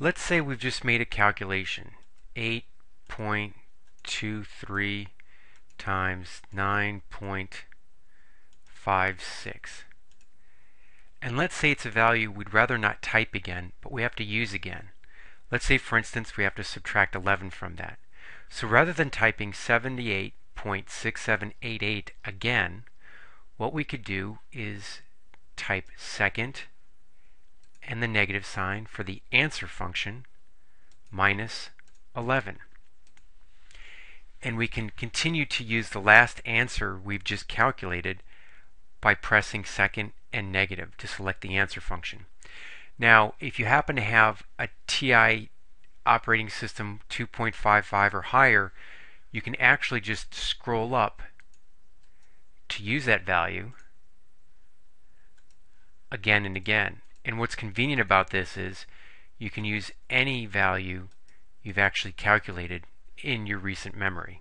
Let's say we've just made a calculation. 8.23 times 9.56. And let's say it's a value we'd rather not type again, but we have to use again. Let's say, for instance, we have to subtract 11 from that. So rather than typing 78.6788 again, what we could do is type second and the negative sign for the answer function minus 11. And we can continue to use the last answer we've just calculated by pressing second and negative to select the answer function. Now, if you happen to have a TI operating system 2.55 or higher, you can actually just scroll up to use that value again and again. And what's convenient about this is you can use any value you've actually calculated in your recent memory.